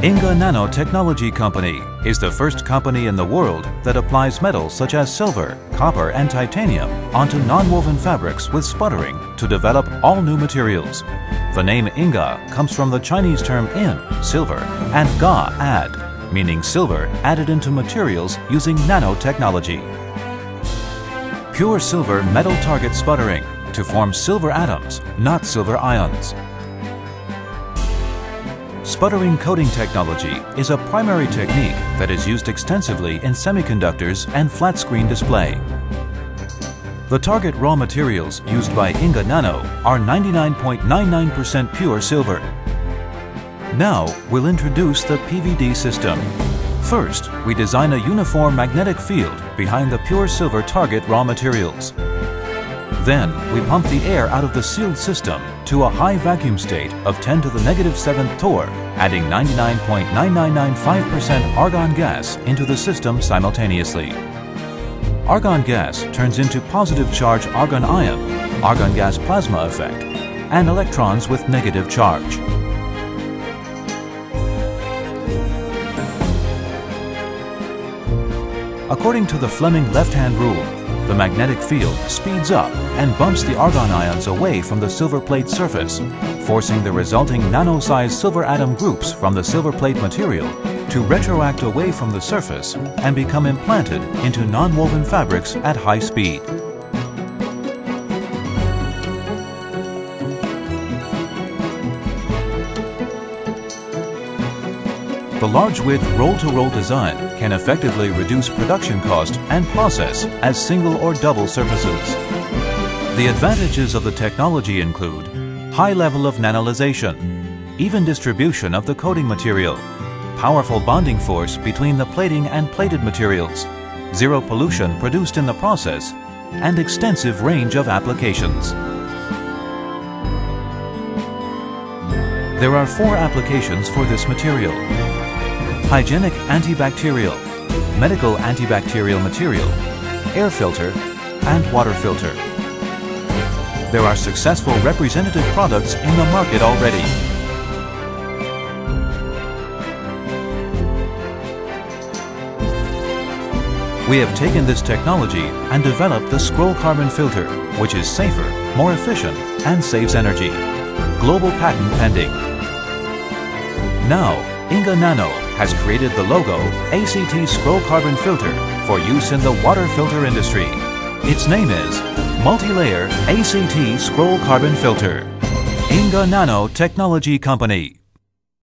Inga Nanotechnology Company is the first company in the world that applies metals such as silver, copper, and titanium onto non-woven fabrics with sputtering to develop all new materials. The name Inga comes from the Chinese term in, silver, and ga, add, meaning silver added into materials using nanotechnology. Pure silver metal target sputtering to form silver atoms, not silver ions. Sputtering coating technology is a primary technique that is used extensively in semiconductors and flat screen display. The target raw materials used by Inga Nano are 99.99% pure silver. Now we'll introduce the PVD system. First, we design a uniform magnetic field behind the pure silver target raw materials. Then, we pump the air out of the sealed system to a high vacuum state of 10 to the negative 7th torr, adding 99.9995% argon gas into the system simultaneously. Argon gas turns into positive charge argon ion, argon gas plasma effect, and electrons with negative charge. According to the Fleming left-hand rule, the magnetic field speeds up and bumps the argon ions away from the silver plate surface, forcing the resulting nano-sized silver atom groups from the silver plate material to retroact away from the surface and become implanted into non-woven fabrics at high speed. The large width roll-to-roll design can effectively reduce production cost and process as single or double surfaces. The advantages of the technology include high level of nanolisation, even distribution of the coating material, powerful bonding force between the plating and plated materials, zero pollution produced in the process, and extensive range of applications. There are four applications for this material hygienic antibacterial, medical antibacterial material, air filter, and water filter. There are successful representative products in the market already. We have taken this technology and developed the scroll carbon filter, which is safer, more efficient, and saves energy. Global patent pending. Now, Inga Nano has created the logo ACT Scroll Carbon Filter for use in the water filter industry. Its name is Multi-Layer ACT Scroll Carbon Filter. Inga Nano Technology Company.